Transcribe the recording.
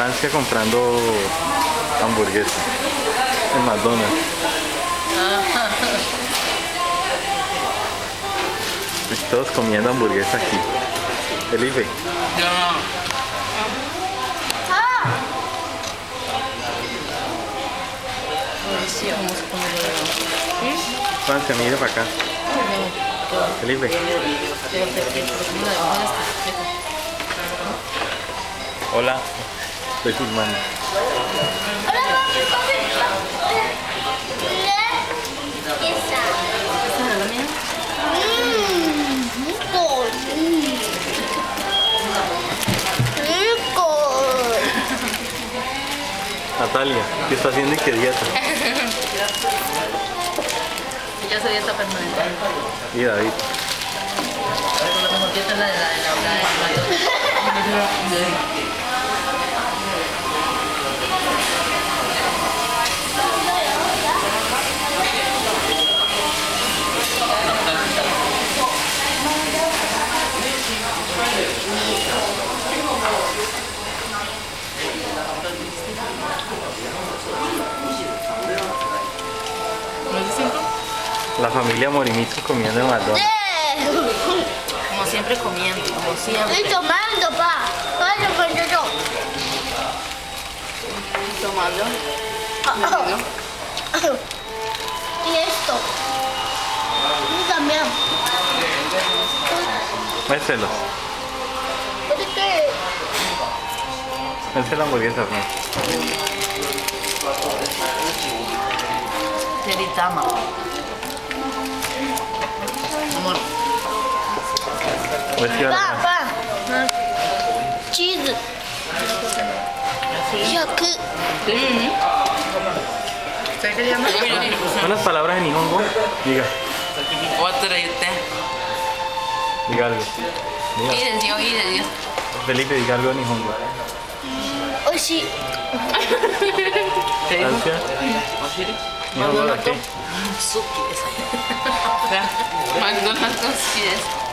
Francia comprando hamburguesas en McDonald's. Y todos comiendo hamburguesas aquí. Felipe, Francia, mira para acá. Felipe, hola. Filmando. Rico. Rico. Natalia, ¿qué está haciendo y qué dieta? Yo soy dieta permanente. Y David. La dieta es la de la de la La familia Morimicho comiendo en McDonald's. Como siempre comiendo, como siempre. Estoy tomando, pa. Vaya, yo, yo. Tomando. Y esto. Y también. Mérselo. ¿Por qué? La hamburguesa, ¿no? Teritama. Papá, palabras en Nihongo. Diga. Diga algo. Diga. Felipe, diga algo en Nihongo. Oshi. Gracias. Nihongo, ¿qué? Suki. McDonald's, sí